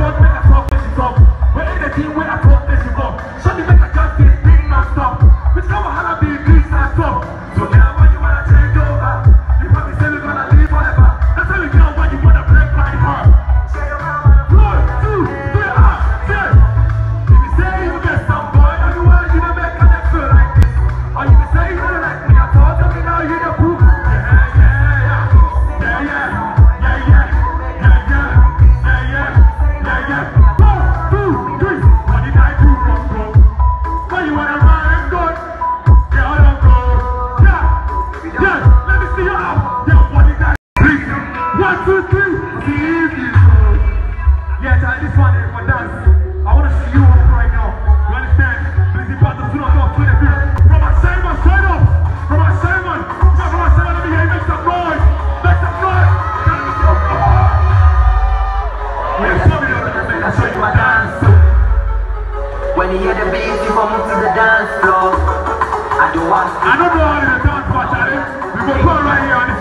one make a fuck when talk. In the team where the beat, you come to the dance floor. I don't want. I don't know how to dance, but I we go right here.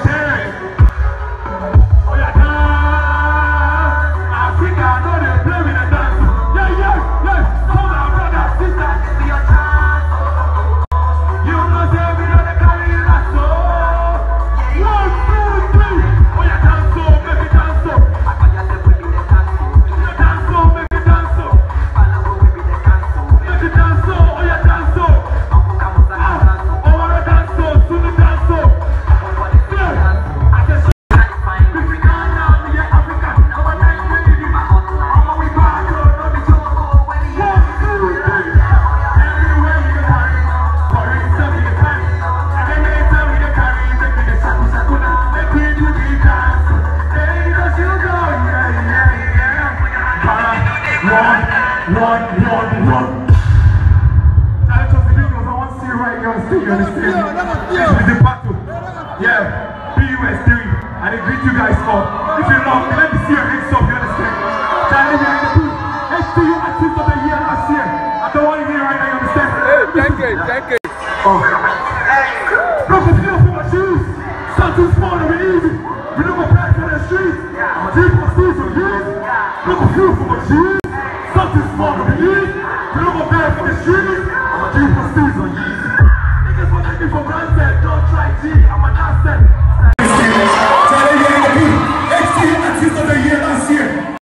One, one, one, one. I just because I want to see you right here on stage, you the battle. Yeah, BUS3. And I greet you guys all. If you love me, let me see your hands up, you understand? Charlie, you're in the booth. HTU Artist of the Year last year. I don't want to hear right now, you understand? Hey, Thank you, thank you. Oh. For my shoes. For for for my shoes.